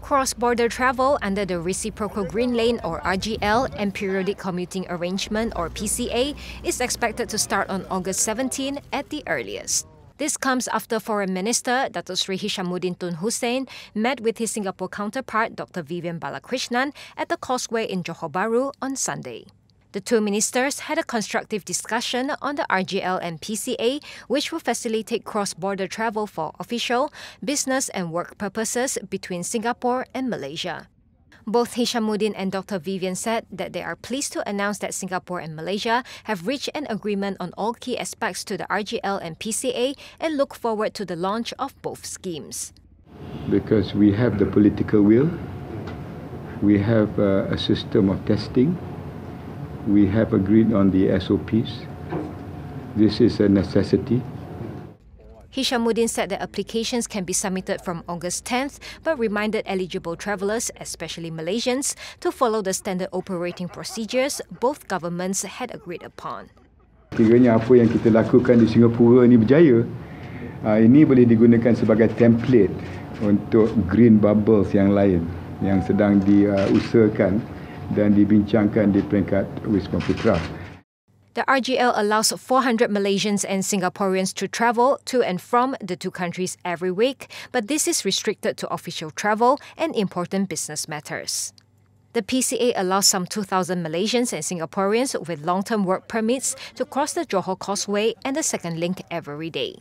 Cross border travel under the Reciprocal Green Lane or RGL and Periodic Commuting Arrangement or PCA is expected to start on August 17 at the earliest. This comes after Foreign Minister Datuk Seri Hishammuddin Tun Hussein met with his Singapore counterpart Dr. Vivian Balakrishnan at the Causeway in Johor Bahru on Sunday. The two ministers had a constructive discussion on the RGL and PCA, which will facilitate cross border travel for official, business, and work purposes between Singapore and Malaysia. Both Hishammuddin and Dr. Vivian said that they are pleased to announce that Singapore and Malaysia have reached an agreement on all key aspects to the RGL and PCA and look forward to the launch of both schemes. Because we have the political will, we have uh, a system of testing we have agreed on the SOPs. This is a necessity. Hishammuddin said that applications can be submitted from August 10th, but reminded eligible travellers, especially Malaysians, to follow the standard operating procedures both governments had agreed upon. Kiranya apa yang kita lakukan di Singapura ini berjaya, ah, ini boleh digunakan sebagai template untuk green bubbles yang lain yang sedang diusahakan dan dibincangkan di peringkat Wisma Putra. The RGL allows 400 Malaysians and Singaporeans to travel to and from the two countries every week, but this is restricted to official travel and important business matters. The PCA allows some 2,000 Malaysians and Singaporeans with long term work permits to cross the Johor Causeway and the Second Link every day.